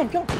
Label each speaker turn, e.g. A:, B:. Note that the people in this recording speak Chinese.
A: h
B: ì